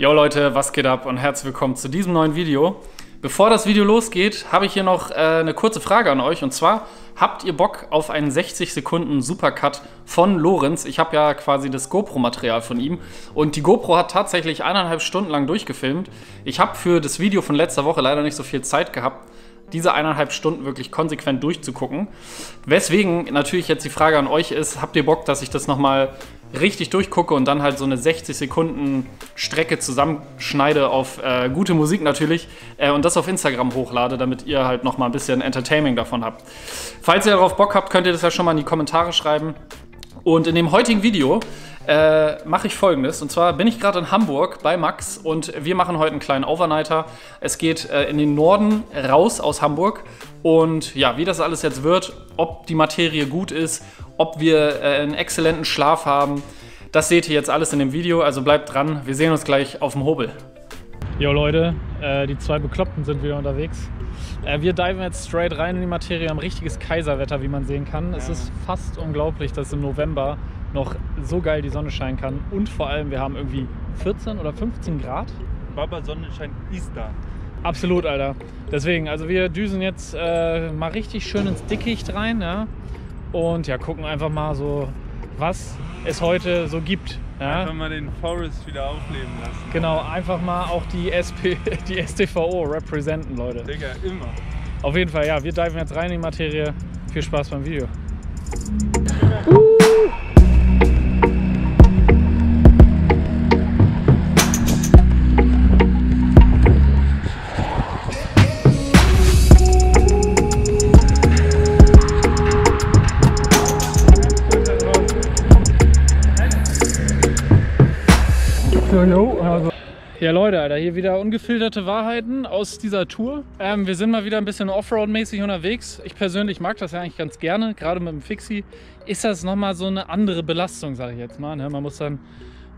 Yo Leute, was geht ab und herzlich willkommen zu diesem neuen Video. Bevor das Video losgeht, habe ich hier noch äh, eine kurze Frage an euch und zwar, habt ihr Bock auf einen 60 Sekunden Supercut von Lorenz? Ich habe ja quasi das GoPro-Material von ihm und die GoPro hat tatsächlich eineinhalb Stunden lang durchgefilmt. Ich habe für das Video von letzter Woche leider nicht so viel Zeit gehabt, diese eineinhalb Stunden wirklich konsequent durchzugucken. Weswegen natürlich jetzt die Frage an euch ist, habt ihr Bock, dass ich das nochmal richtig durchgucke und dann halt so eine 60 Sekunden Strecke zusammenschneide auf äh, gute Musik natürlich äh, und das auf Instagram hochlade, damit ihr halt nochmal ein bisschen Entertaining davon habt. Falls ihr darauf Bock habt, könnt ihr das ja schon mal in die Kommentare schreiben. Und in dem heutigen Video äh, mache ich folgendes. Und zwar bin ich gerade in Hamburg bei Max und wir machen heute einen kleinen Overnighter. Es geht äh, in den Norden raus aus Hamburg. Und ja, wie das alles jetzt wird, ob die Materie gut ist, ob wir äh, einen exzellenten Schlaf haben, das seht ihr jetzt alles in dem Video. Also bleibt dran. Wir sehen uns gleich auf dem Hobel. Jo Leute, äh, die zwei Bekloppten sind wieder unterwegs. Äh, wir diven jetzt straight rein in die Materie, haben richtiges Kaiserwetter, wie man sehen kann. Ja. Es ist fast unglaublich, dass im November noch so geil die Sonne scheinen kann. Und vor allem, wir haben irgendwie 14 oder 15 Grad. Baba Sonnenschein ist da. Absolut, Alter. Deswegen, also wir düsen jetzt äh, mal richtig schön ins Dickicht rein, ja. Und ja, gucken einfach mal so, was es heute so gibt. Ja? Einfach mal den Forest wieder aufleben lassen. Genau, einfach mal auch die, SP, die STVO representen, Leute. Digga, immer. Auf jeden Fall, ja, wir diven jetzt rein in die Materie. Viel Spaß beim Video. Ja Leute, Alter, hier wieder ungefilterte Wahrheiten aus dieser Tour. Ähm, wir sind mal wieder ein bisschen Offroad-mäßig unterwegs. Ich persönlich mag das ja eigentlich ganz gerne, gerade mit dem Fixie. Ist das nochmal so eine andere Belastung, sage ich jetzt mal. Ne? Man muss dann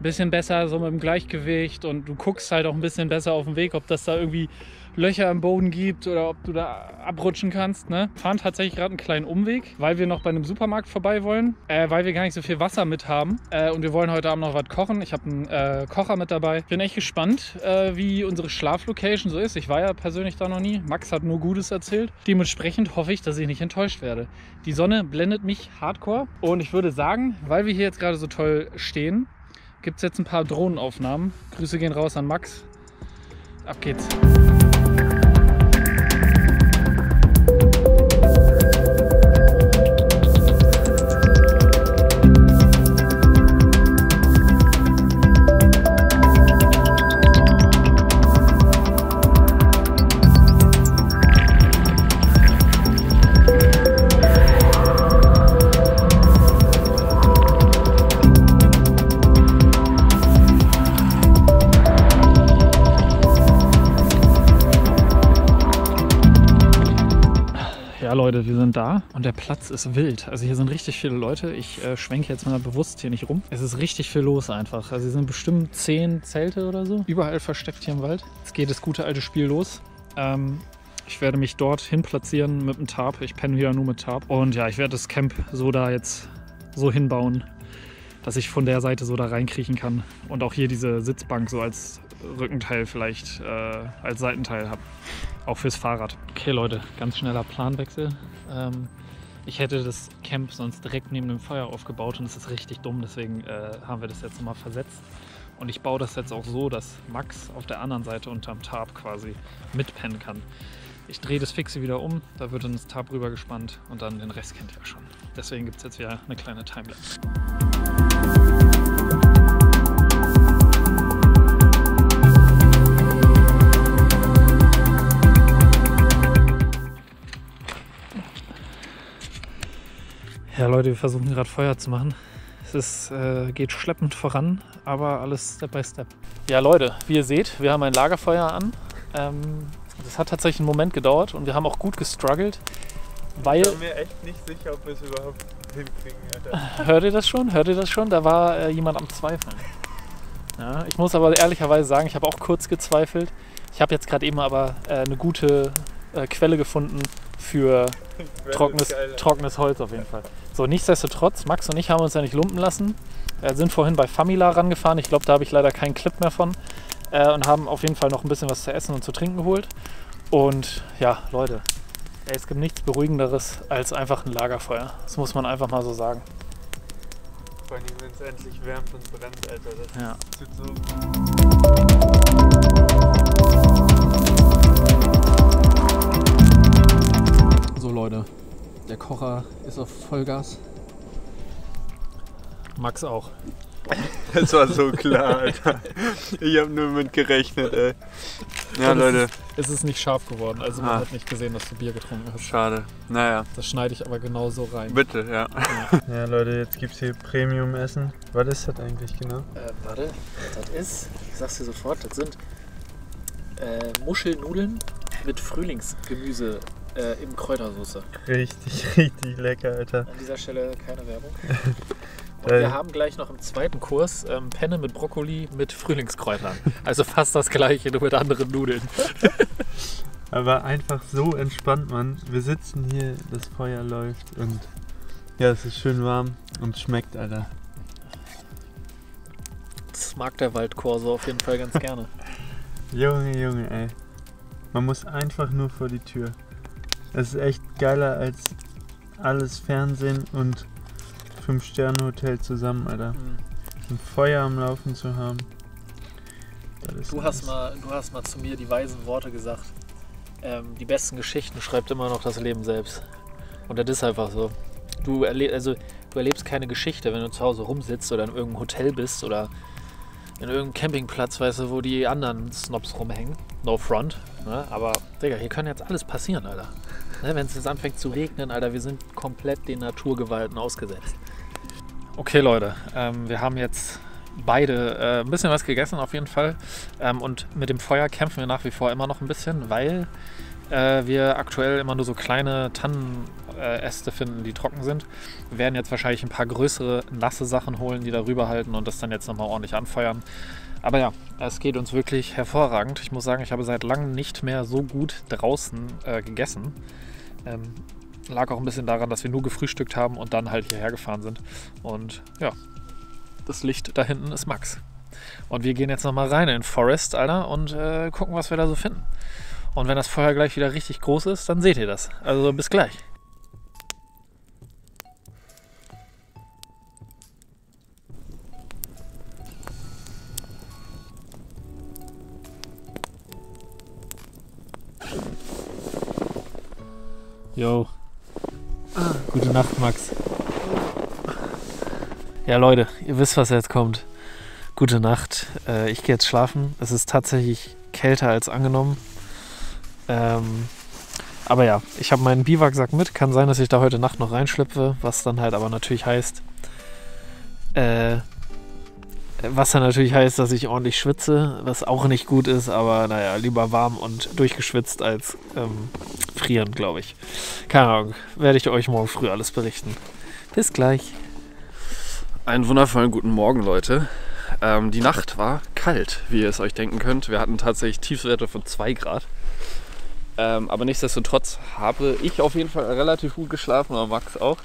ein bisschen besser so mit dem Gleichgewicht und du guckst halt auch ein bisschen besser auf den Weg, ob das da irgendwie Löcher im Boden gibt oder ob du da abrutschen kannst. Ne? Fahren tatsächlich gerade einen kleinen Umweg, weil wir noch bei einem Supermarkt vorbei wollen, äh, weil wir gar nicht so viel Wasser mit haben äh, und wir wollen heute Abend noch was kochen. Ich habe einen äh, Kocher mit dabei. Bin echt gespannt, äh, wie unsere Schlaflocation so ist. Ich war ja persönlich da noch nie. Max hat nur Gutes erzählt. Dementsprechend hoffe ich, dass ich nicht enttäuscht werde. Die Sonne blendet mich hardcore und ich würde sagen, weil wir hier jetzt gerade so toll stehen, gibt es jetzt ein paar Drohnenaufnahmen. Grüße gehen raus an Max. Ab geht's. Leute, wir sind da und der Platz ist wild. Also hier sind richtig viele Leute. Ich äh, schwenke jetzt mal bewusst hier nicht rum. Es ist richtig viel los einfach. Also hier sind bestimmt zehn Zelte oder so. Überall versteckt hier im Wald. Jetzt geht das gute alte Spiel los. Ähm, ich werde mich dort hin platzieren mit dem Tarp. Ich penne wieder nur mit Tarp. Und ja, ich werde das Camp so da jetzt so hinbauen, dass ich von der Seite so da reinkriechen kann. Und auch hier diese Sitzbank so als Rückenteil vielleicht äh, als Seitenteil habe. Auch fürs Fahrrad. Okay Leute, ganz schneller Planwechsel. Ähm, ich hätte das Camp sonst direkt neben dem Feuer aufgebaut und das ist richtig dumm, deswegen äh, haben wir das jetzt nochmal versetzt. Und ich baue das jetzt auch so, dass Max auf der anderen Seite unterm Tarp quasi mitpennen kann. Ich drehe das Fixe wieder um, da wird dann das Tarp rüber gespannt und dann den Rest kennt ihr schon. Deswegen gibt es jetzt wieder eine kleine Timelapse. Ja, Leute, wir versuchen gerade Feuer zu machen. Es ist, äh, geht schleppend voran, aber alles Step by Step. Ja, Leute, wie ihr seht, wir haben ein Lagerfeuer an. Ähm, das hat tatsächlich einen Moment gedauert und wir haben auch gut gestruggelt, weil... Ich bin mir echt nicht sicher, ob wir es überhaupt hinkriegen. Alter. Hört ihr das schon? Hört ihr das schon? Da war äh, jemand am Zweifeln. Ja, ich muss aber ehrlicherweise sagen, ich habe auch kurz gezweifelt. Ich habe jetzt gerade eben aber äh, eine gute äh, Quelle gefunden für trockenes, trockenes Holz auf jeden Fall. So, nichtsdestotrotz, Max und ich haben uns ja nicht lumpen lassen. Wir sind vorhin bei Famila rangefahren. Ich glaube, da habe ich leider keinen Clip mehr von. äh, und haben auf jeden Fall noch ein bisschen was zu essen und zu trinken geholt. Und ja, Leute, ey, es gibt nichts Beruhigenderes als einfach ein Lagerfeuer. Das muss man einfach mal so sagen. Vor allem, wenn es endlich wärmt und brennt, Alter. Das Ja. tut so. So der Kocher ist auf Vollgas. Max auch. Das war so klar, Alter. Ich habe nur mit gerechnet, ey. Ja, Leute, Es ist nicht scharf geworden, also man Ah. hat nicht gesehen, dass du Bier getrunken hast. schade. Naja, Das schneide ich aber genau so rein. bitte, ja. Ja, Leute, jetzt gibt's hier Premium-Essen. Was ist das eigentlich genau? Äh, warte, das ist, ich sag's dir sofort, das sind äh, Muschelnudeln mit Frühlingsgemüse äh, in Kräutersoße. Richtig, richtig lecker, Alter. An dieser Stelle keine Werbung. Und Äh. wir haben gleich noch im zweiten Kurs ähm, Penne mit Brokkoli mit Frühlingskräutern. Also fast das gleiche, nur mit anderen Nudeln. Aber einfach so entspannt, Mann. Wir sitzen hier, das Feuer läuft und ja, es ist schön warm und schmeckt, Alter. Das mag der Waldkorso auf jeden Fall ganz gerne. Junge, Junge, ey. Man muss einfach nur vor die Tür. Das ist echt geiler als alles Fernsehen und Fünf-Sterne-Hotel zusammen, Alter. Mhm. Ein Feuer am Laufen zu haben. Du hast, nice. mal, du hast mal zu mir die weisen Worte gesagt. Ähm, die besten Geschichten schreibt immer noch das Leben selbst. Und das ist einfach so. Du, erle also, du erlebst keine Geschichte, wenn du zu Hause rumsitzt oder in irgendeinem Hotel bist oder in irgendeinem Campingplatz, weißt du, wo die anderen Snobs rumhängen. No front. Ne? Aber, Digga, hier kann jetzt alles passieren, Alter. Ne? Wenn es jetzt anfängt zu regnen, Alter, wir sind komplett den Naturgewalten ausgesetzt. Okay, Leute, ähm, wir haben jetzt beide äh, ein bisschen was gegessen auf jeden Fall. Ähm, und mit dem Feuer kämpfen wir nach wie vor immer noch ein bisschen, weil äh, wir aktuell immer nur so kleine Tannenäste finden, die trocken sind. Wir werden jetzt wahrscheinlich ein paar größere, nasse Sachen holen, die darüber halten und das dann jetzt nochmal ordentlich anfeuern. Aber ja, es geht uns wirklich hervorragend. Ich muss sagen, ich habe seit langem nicht mehr so gut draußen äh, gegessen. Ähm, lag auch ein bisschen daran, dass wir nur gefrühstückt haben und dann halt hierher gefahren sind. Und ja, das Licht da hinten ist Max. Und wir gehen jetzt nochmal rein in den Forest, Alter, und äh, gucken, was wir da so finden. Und wenn das Feuer gleich wieder richtig groß ist, dann seht ihr das. Also bis gleich. Jo. Gute Nacht, Max. Ja, Leute, ihr wisst, was jetzt kommt. Gute Nacht. Äh, ich gehe jetzt schlafen. Es ist tatsächlich kälter als angenommen. Ähm, aber ja, ich habe meinen Biwaksack mit. Kann sein, dass ich da heute Nacht noch reinschlüpfe, was dann halt aber natürlich heißt, äh, was dann natürlich heißt, dass ich ordentlich schwitze, was auch nicht gut ist, aber naja, lieber warm und durchgeschwitzt als ähm, frieren, glaube ich. Keine Ahnung, werde ich euch morgen früh alles berichten. Bis gleich. Einen wundervollen guten Morgen, Leute. Ähm, die Nacht war kalt, wie ihr es euch denken könnt. Wir hatten tatsächlich Tiefstwerte von 2 Grad. Ähm, aber nichtsdestotrotz habe ich auf jeden Fall relativ gut geschlafen, aber Max auch.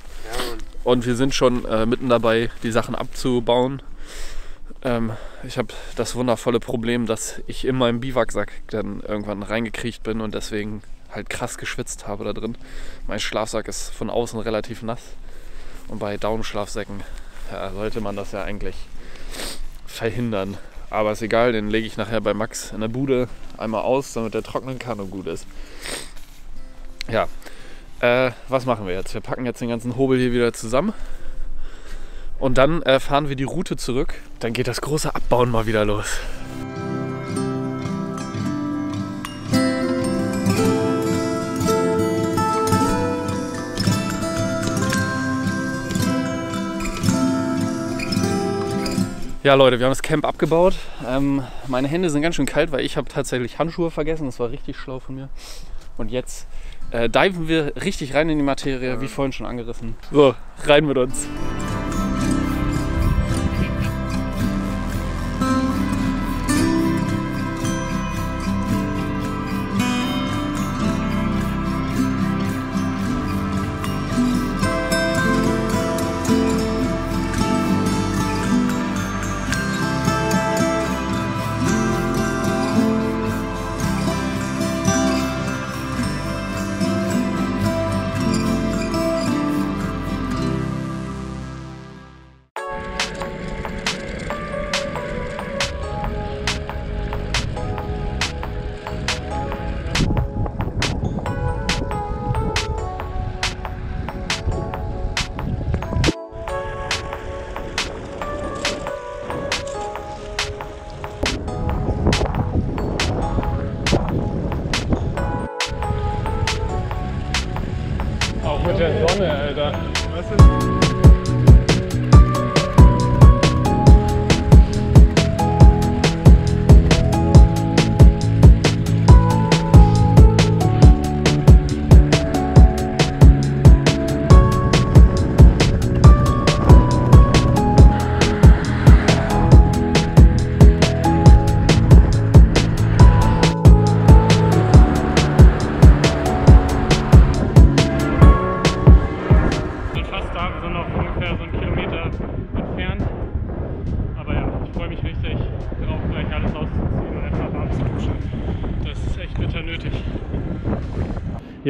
Und wir sind schon äh, mitten dabei, die Sachen abzubauen. Ähm, ich habe das wundervolle Problem, dass ich in meinem Biwaksack dann irgendwann reingekriecht bin und deswegen halt krass geschwitzt habe da drin. Mein Schlafsack ist von außen relativ nass. Und bei Down-Schlafsäcken ja, sollte man das ja eigentlich verhindern. Aber ist egal, den lege ich nachher bei Max in der Bude einmal aus, damit der trocknen kann und gut ist. Ja, äh, was machen wir jetzt? Wir packen jetzt den ganzen Hobel hier wieder zusammen. Und dann äh, fahren wir die Route zurück. Dann geht das große Abbauen mal wieder los. Ja, Leute, wir haben das Camp abgebaut. Ähm, meine Hände sind ganz schön kalt, weil ich habe tatsächlich Handschuhe vergessen. Das war richtig schlau von mir. Und jetzt äh, diven wir richtig rein in die Materie, wie vorhin schon angerissen. So, rein mit uns.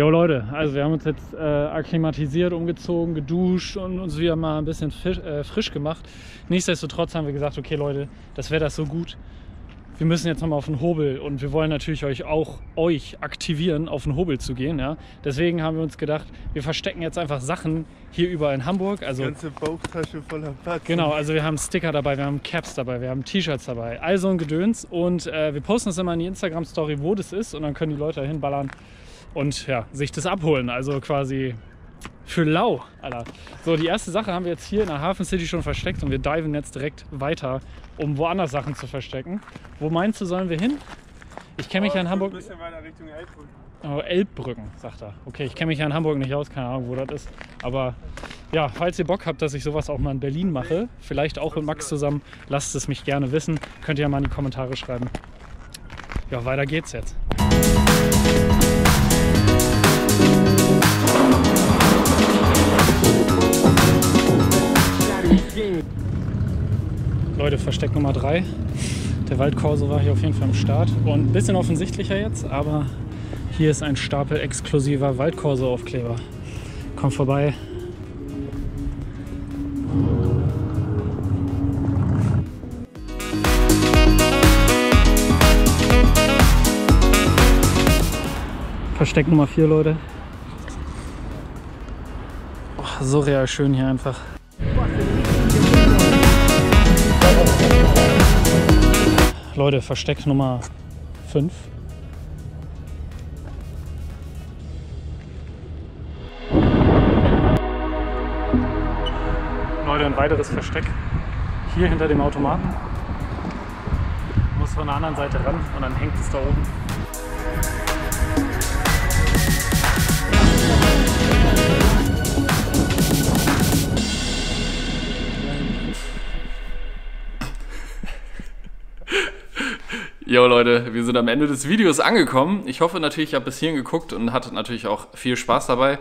Jo Leute, also wir haben uns jetzt äh, akklimatisiert, umgezogen, geduscht und uns wieder mal ein bisschen fisch, äh, frisch gemacht. Nichtsdestotrotz haben wir gesagt, okay Leute, das wäre das so gut. Wir müssen jetzt nochmal auf den Hobel und wir wollen natürlich euch auch euch aktivieren, auf den Hobel zu gehen. Ja? Deswegen haben wir uns gedacht, wir verstecken jetzt einfach Sachen hier überall in Hamburg. Also Ganze Bauchtasche voller Platz. Genau, also wir haben Sticker dabei, wir haben Caps dabei, wir haben T-Shirts dabei, all so ein Gedöns. Und äh, wir posten das immer in die Instagram-Story, wo das ist und dann können die Leute da hinballern und ja, sich das abholen. Also quasi für lau, Alter. So, die erste Sache haben wir jetzt hier in der Hafen City schon versteckt und wir diven jetzt direkt weiter, um woanders Sachen zu verstecken. Wo meinst du, sollen wir hin? Ich kenne mich ja in Hamburg. Ein bisschen weiter Richtung Elbbrücken. Oh, Elbbrücken, sagt er. Okay, ich kenne mich ja in Hamburg nicht aus, keine Ahnung, wo das ist. Aber ja, falls ihr Bock habt, dass ich sowas auch mal in Berlin mache, vielleicht auch mit Max zusammen, lasst es mich gerne wissen. Könnt ihr ja mal in die Kommentare schreiben. Ja, weiter geht's jetzt. Leute, Versteck Nummer 3. Der Waldkorso war hier auf jeden Fall am Start. Und ein bisschen offensichtlicher jetzt, aber hier ist ein Stapel exklusiver Waldkorso-Aufkleber. Kommt vorbei. Versteck Nummer 4, Leute. Oh, so real schön hier einfach. Leute, Versteck Nummer 5. Leute, ein weiteres Versteck. Hier hinter dem Automaten. Muss von der anderen Seite ran und dann hängt es da oben. Jo Leute, wir sind am Ende des Videos angekommen. Ich hoffe natürlich, ihr habt bis hierhin geguckt und hattet natürlich auch viel Spaß dabei.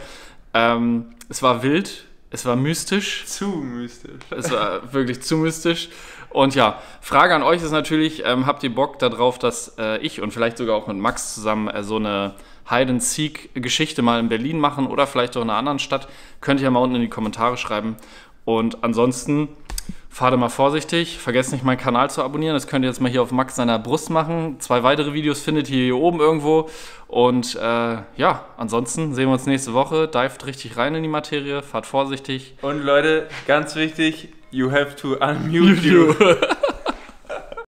Ähm, es war wild, es war mystisch. Zu mystisch. Es war wirklich zu mystisch. Und ja, Frage an euch ist natürlich, ähm, habt ihr Bock darauf, dass äh, ich und vielleicht sogar auch mit Max zusammen äh, so eine Hide-and-Seek-Geschichte mal in Berlin machen oder vielleicht auch in einer anderen Stadt? Könnt ihr ja mal unten in die Kommentare schreiben. Und ansonsten Fahrt mal vorsichtig, vergesst nicht meinen Kanal zu abonnieren. Das könnt ihr jetzt mal hier auf Max seiner Brust machen. Zwei weitere Videos findet ihr hier oben irgendwo. Und äh, ja, ansonsten sehen wir uns nächste Woche. Dived richtig rein in die Materie, fahrt vorsichtig. Und Leute, ganz wichtig, you have to unmute you.